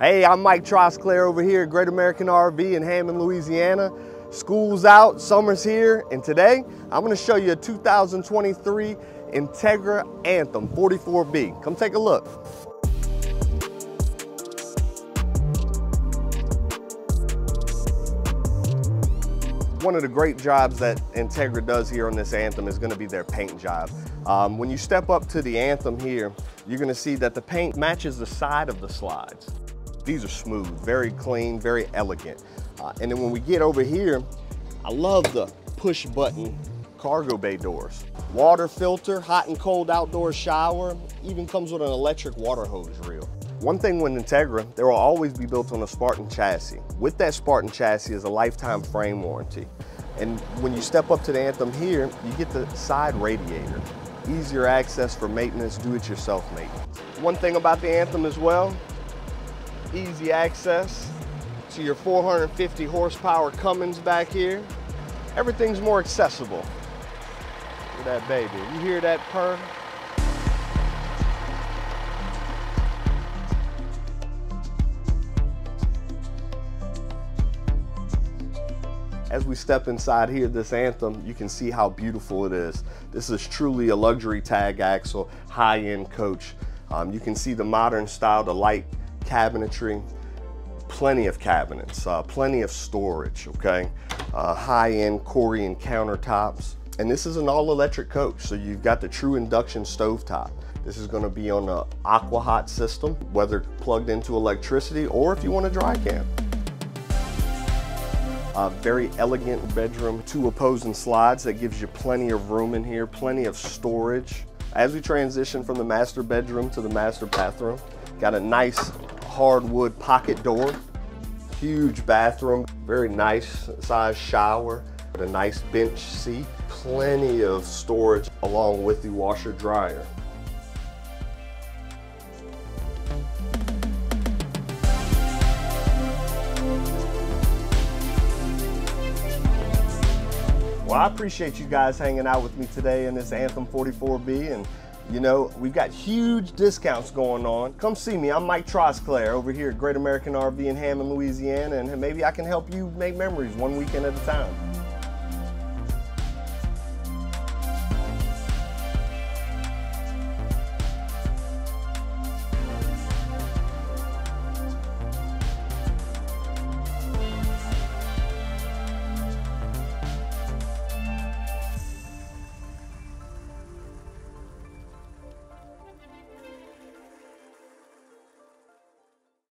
Hey, I'm Mike Trosclair over here at Great American RV in Hammond, Louisiana. School's out, summer's here, and today I'm gonna show you a 2023 Entegra Anthem 44B. Come take a look. One of the great jobs that Entegra does here on this Anthem is gonna be their paint job. Um, when you step up to the Anthem here, you're gonna see that the paint matches the side of the slides. These are smooth, very clean, very elegant. Uh, and then when we get over here, I love the push button cargo bay doors. Water filter, hot and cold outdoor shower, even comes with an electric water hose reel. One thing with Entegra, they will always be built on a Spartan chassis. With that Spartan chassis is a lifetime frame warranty. And when you step up to the Anthem here, you get the side radiator. Easier access for maintenance, do-it-yourself maintenance. One thing about the Anthem as well, easy access to your 450 horsepower Cummins back here. Everything's more accessible. Look at that baby. You hear that purr? As we step inside here, this Anthem, you can see how beautiful it is. This is truly a luxury tag axle, high-end coach. Um, you can see the modern style, the light cabinetry, plenty of cabinets, uh, plenty of storage, okay? Uh, High-end Corian countertops. And this is an all-electric coach, so you've got the true induction stovetop. This is gonna be on the aqua hot system, whether plugged into electricity or if you want a dry camp. A very elegant bedroom, two opposing slides that gives you plenty of room in here, plenty of storage. As we transition from the master bedroom to the master bathroom, got a nice hardwood pocket door, huge bathroom, very nice size shower, a nice bench seat, plenty of storage along with the washer dryer. Well, I appreciate you guys hanging out with me today in this Anthem 44B. And, you know, we've got huge discounts going on. Come see me. I'm Mike Trosclair over here at Great American RV in Hammond, Louisiana. And maybe I can help you make memories one weekend at a time.